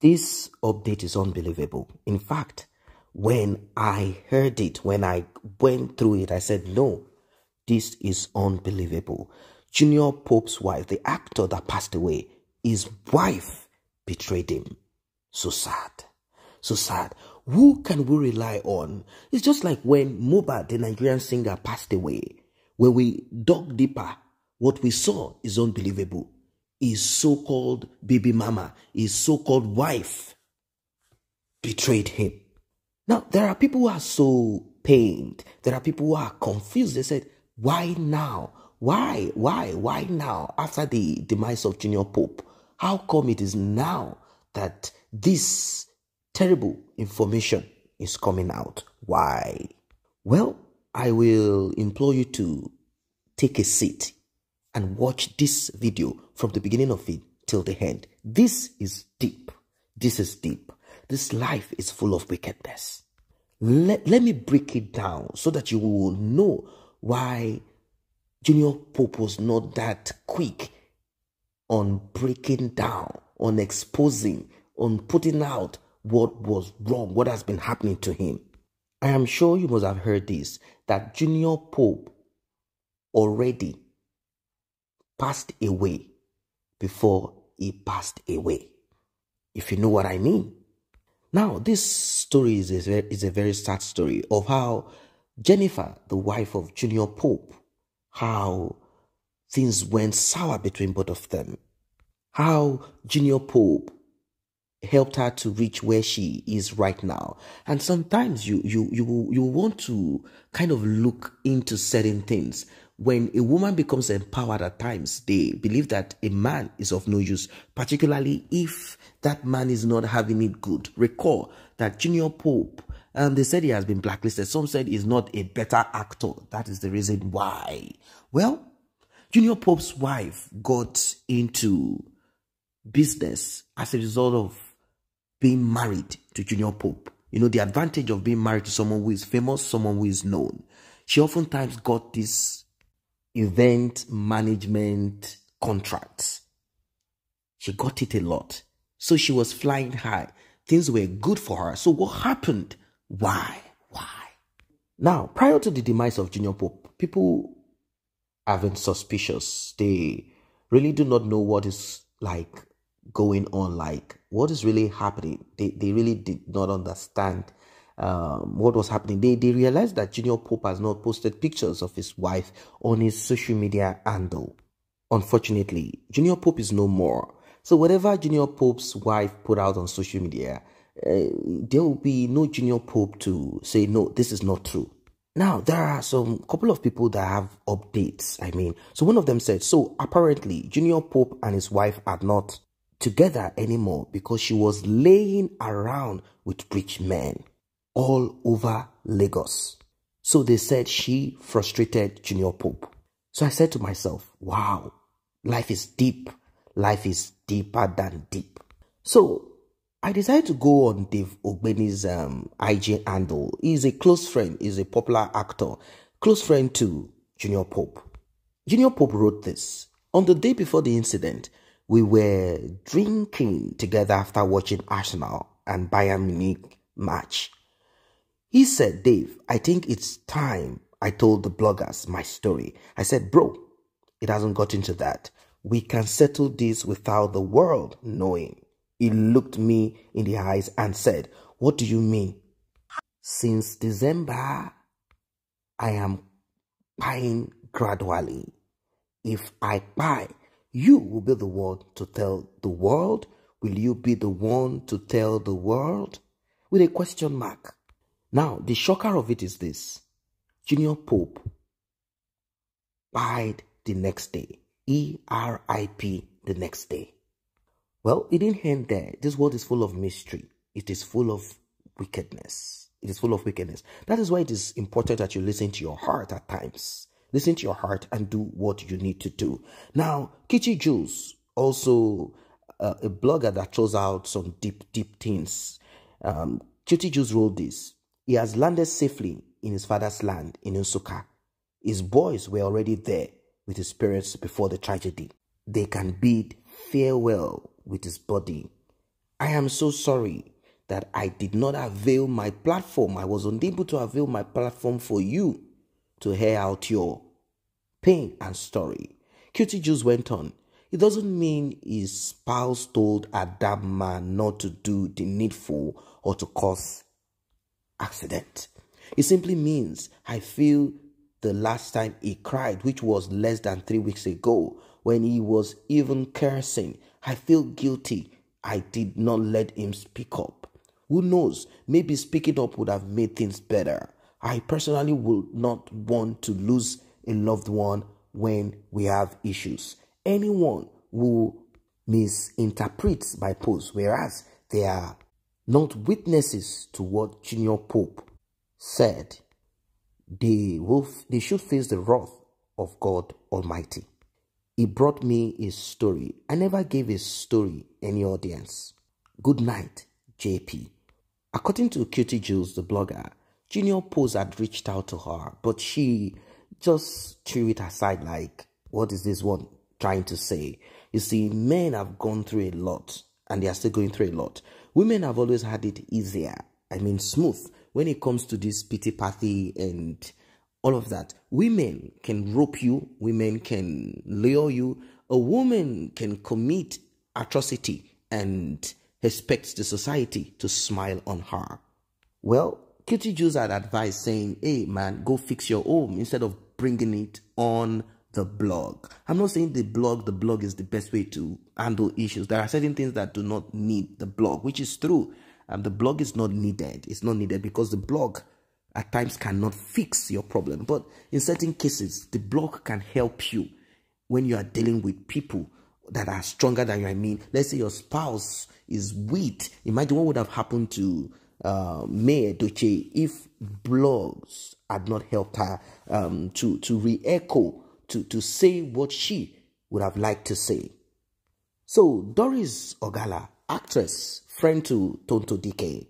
This update is unbelievable. In fact, when I heard it, when I went through it, I said, no, this is unbelievable. Junior Pope's wife, the actor that passed away, his wife betrayed him. So sad. So sad. Who can we rely on? It's just like when Mohbad, the Nigerian singer, passed away. When we dug deeper, what we saw is unbelievable. His so called baby mama, his so called wife, betrayed him. Now, there are people who are so pained. There are people who are confused. They said, why now? Why? Why? Why now? After the demise of Junior Pope, how come it is now that this terrible information is coming out? Why? Well, I will implore you to take a seat and watch this video from the beginning of it till the end. This is deep. This is deep. This life is full of wickedness. Let, let me break it down so that you will know why Junior Pope was not that quick on breaking down, on exposing, on putting out what was wrong, what has been happening to him. I am sure you must have heard this that Junior Pope already passed away before he passed away. If you know what I mean. Now, this story is a, is a very sad story of how Jennifer, the wife of Junior Pope, how things went sour between both of them. How Junior Pope helped her to reach where she is right now. And sometimes you you you you want to kind of look into certain things. When a woman becomes empowered at times, they believe that a man is of no use, particularly if that man is not having it good. Recall that Junior Pope um, they said he has been blacklisted. Some said he's not a better actor. That is the reason why. Well, Junior Pope's wife got into business as a result of being married to Junior Pope. You know, the advantage of being married to someone who is famous, someone who is known. She oftentimes got this event management contracts. She got it a lot. So she was flying high. Things were good for her. So what happened? Why? Why? Now, prior to the demise of Junior Pope, people have been suspicious. They really do not know what is like going on, like what is really happening. They, they really did not understand um, what was happening. They, they realized that Junior Pope has not posted pictures of his wife on his social media handle. Unfortunately, Junior Pope is no more. So whatever Junior Pope's wife put out on social media, uh, there will be no junior pope to say no this is not true now there are some couple of people that have updates i mean so one of them said so apparently junior pope and his wife are not together anymore because she was laying around with rich men all over lagos so they said she frustrated junior pope so i said to myself wow life is deep life is deeper than deep so I decided to go on Dave Ogbeni's um, IG handle. He's a close friend, he's a popular actor, close friend to Junior Pope. Junior Pope wrote this. On the day before the incident, we were drinking together after watching Arsenal and Bayern Munich match. He said, Dave, I think it's time I told the bloggers my story. I said, bro, it hasn't got into that. We can settle this without the world knowing. He looked me in the eyes and said, What do you mean? Since December, I am buying gradually. If I buy, you will be the one to tell the world. Will you be the one to tell the world? With a question mark. Now, the shocker of it is this Junior Pope died the next day. E R I P the next day. Well, it didn't end there. This world is full of mystery. It is full of wickedness. It is full of wickedness. That is why it is important that you listen to your heart at times. Listen to your heart and do what you need to do. Now, Kichi Jules, also uh, a blogger that throws out some deep, deep things. Um, Kichi Jules wrote this. He has landed safely in his father's land in Nsukka. His boys were already there with his parents before the tragedy. They can bid farewell with his body I am so sorry that I did not avail my platform. I was unable to avail my platform for you to hear out your pain and story. Cutie Jules went on. It doesn't mean his spouse told Adam man not to do the needful or to cause accident. It simply means I feel the last time he cried, which was less than three weeks ago, when he was even cursing. I feel guilty. I did not let him speak up. Who knows? Maybe speaking up would have made things better. I personally would not want to lose a loved one when we have issues. Anyone who misinterprets my post, whereas they are not witnesses to what Junior Pope said, they will they should face the wrath of God Almighty. He brought me his story. I never gave his story any audience. Good night, JP. According to Cutie Jules, the blogger, Junior Pope had reached out to her, but she just threw it aside like, what is this one trying to say? You see, men have gone through a lot and they are still going through a lot. Women have always had it easier, I mean, smooth, when it comes to this pity party and all of that. Women can rope you, women can lure you, a woman can commit atrocity and expect the society to smile on her. Well, Kitty Jews had advised saying, hey man, go fix your home instead of bringing it on the blog. I'm not saying the blog, the blog is the best way to handle issues. There are certain things that do not need the blog, which is true. Um, the blog is not needed. It's not needed because the blog at times cannot fix your problem. But in certain cases, the blog can help you when you are dealing with people that are stronger than you. I mean, let's say your spouse is weak. Imagine what would have happened to uh, May Edochie if blogs had not helped her um, to, to re-echo, to, to say what she would have liked to say. So, Doris Ogala, actress, friend to Tonto Dike.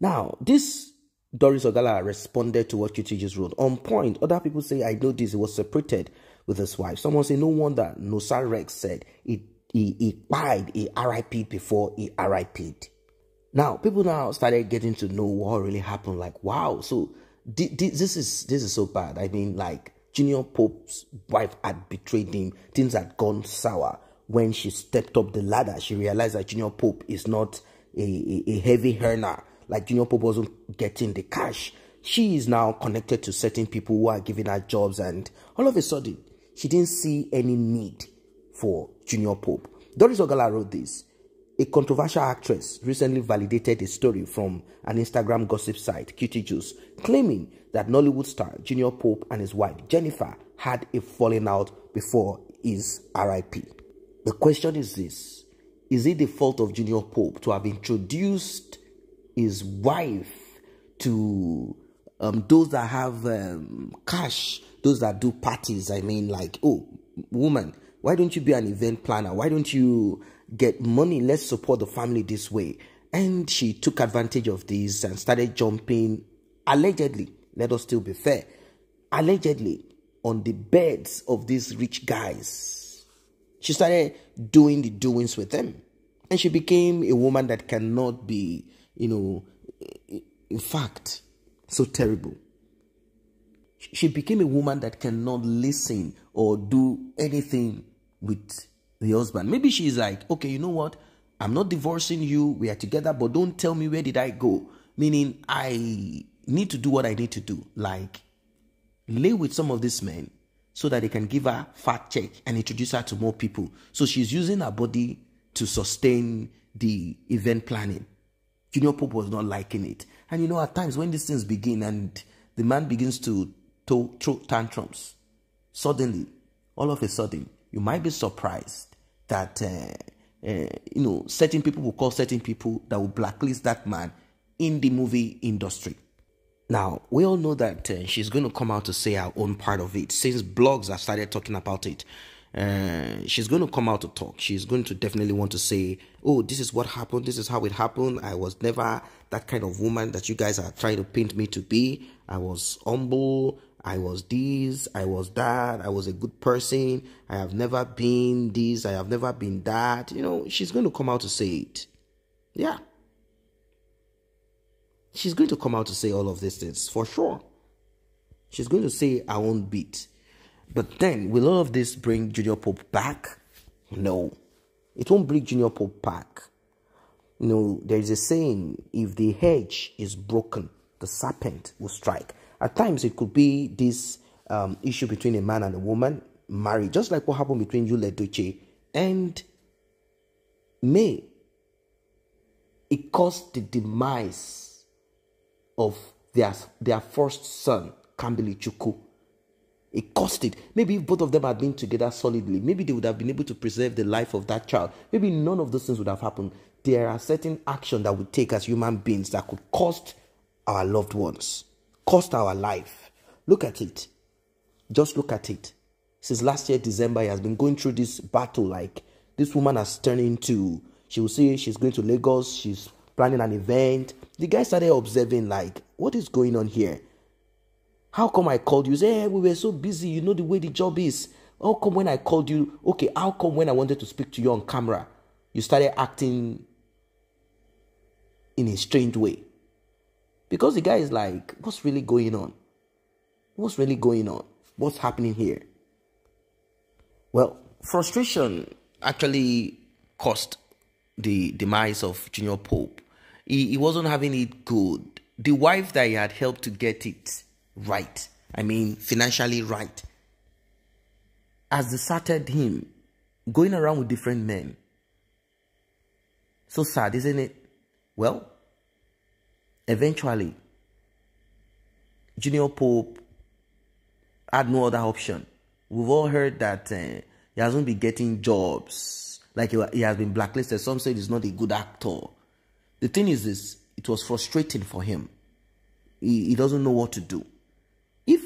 Now, this Doris Ogala responded to what QT just wrote. On point, other people say, I know this, he was separated with his wife. Someone say, no wonder Nosa Rex said he, he, he he RIP'd before he RIP'd. Now, people now started getting to know what really happened. Like, wow, so this is this is so bad. I mean, like Junior Pope's wife had betrayed him. Things had gone sour. When she stepped up the ladder, she realized that Junior Pope is not a, a, a heavy earner. Like Junior Pope wasn't getting the cash. She is now connected to certain people who are giving her jobs, and all of a sudden, she didn't see any need for Junior Pope. Doris Ogala wrote this. A controversial actress recently validated a story from an Instagram gossip site, Cutie Jules, claiming that Nollywood star Junior Pope and his wife Jennifer had a falling out before his RIP. The question is this Is it the fault of Junior Pope to have introduced his wife to um, those that have um, cash, those that do parties? I mean, like, oh, woman, why don't you be an event planner? Why don't you get money? Let's support the family this way. And she took advantage of this and started jumping, allegedly, let us still be fair, allegedly on the beds of these rich guys. She started doing the doings with them. And she became a woman that cannot be, you know, in fact, so terrible. She became a woman that cannot listen or do anything with the husband. Maybe she's like, okay, you know what? I'm not divorcing you. We are together, but don't tell me where did I go. Meaning, I need to do what I need to do. Like, lay with some of these men so that they can give her fat check and introduce her to more people. So she's using her body to sustain the event planning. Junior Pope was not liking it. And you know, at times when these things begin and the man begins to throw tantrums, suddenly, all of a sudden, you might be surprised that uh, uh, you know certain people will call certain people that will blacklist that man in the movie industry. Now we all know that uh, she's going to come out to say her own part of it since blogs have started talking about it. Uh, she's going to come out to talk. She's going to definitely want to say, "Oh, this is what happened. This is how it happened. I was never that kind of woman that you guys are trying to paint me to be. I was humble. I was this, I was that, I was a good person, I have never been this, I have never been that. You know, she's going to come out to say it. Yeah. She's going to come out to say all of these things for sure. She's going to say I won't beat. But then, will all of this bring Junior Pope back? No. It won't bring Junior Pope back. You know, there is a saying if the hedge is broken, the serpent will strike. At times, it could be this um, issue between a man and a woman married, just like what happened between Yul Edochie and May. It caused the demise of their, their first son, Kambilichukwu. It cost it. Maybe if both of them had been together solidly, maybe they would have been able to preserve the life of that child. Maybe none of those things would have happened. There are certain actions that we take as human beings that could cost our loved ones, cost our life. Look at it. Just look at it. Since last year, December, he has been going through this battle. Like this woman has turned into, she will say she's going to Lagos, she's planning an event. The guy started observing, like, what is going on here? How come I called you? Say, hey, eh, we were so busy. You know the way the job is. How come when I called you? Okay, how come when I wanted to speak to you on camera, you started acting in a strange way? Because the guy is like, what's really going on? What's really going on? What's happening here? Well, frustration actually caused the demise of Junior Pope. He, he wasn't having it good. The wife that he had helped to get it right, I mean, financially right, has deserted him, going around with different men. So sad, isn't it? Well, eventually, Junior Pope had no other option. We've all heard that uh, he hasn't been getting jobs, like he, he has been blacklisted. Some say he's not a good actor. The thing is this, it was frustrating for him. He, he doesn't know what to do. If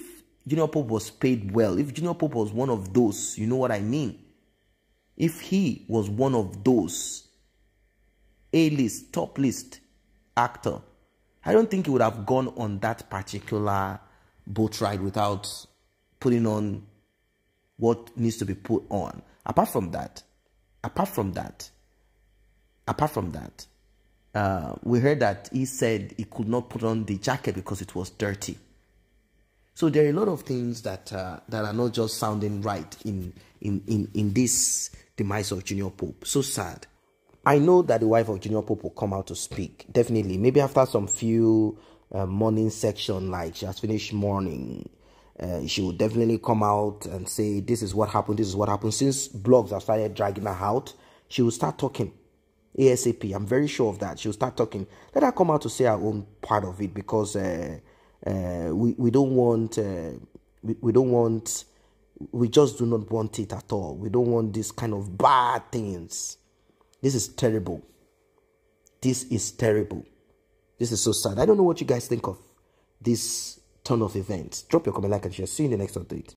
Junior Pope was paid well, if Junior Pope was one of those, you know what I mean? If he was one of those A-list, top list actor, I don't think he would have gone on that particular boat ride without putting on what needs to be put on. Apart from that, apart from that, apart from that, uh, we heard that he said he could not put on the jacket because it was dirty. So there are a lot of things that uh, that are not just sounding right in, in in in this demise of Junior Pope. So sad. I know that the wife of Junior Pope will come out to speak. Definitely, maybe after some few uh, morning section, like she has finished morning, uh, she will definitely come out and say, This is what happened, this is what happened. Since blogs have started dragging her out, she will start talking ASAP. I'm very sure of that. She'll start talking. Let her come out to say her own part of it because uh, uh, we, we don't want, uh, we, we don't want, we just do not want it at all. We don't want this kind of bad things. This is terrible. This is terrible. This is so sad. I don't know what you guys think of this turn of events. Drop your comment, like, and share. See you in the next update.